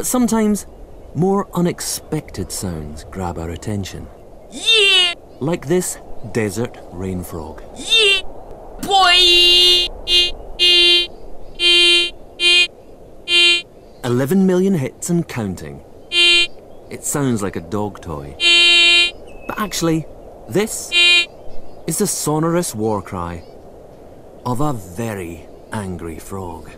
But sometimes more unexpected sounds grab our attention. Yeah, Like this desert rain frog. yeah, boy. 11 million hits and counting. It sounds like a dog toy. But actually, this is the sonorous war cry of a very angry frog.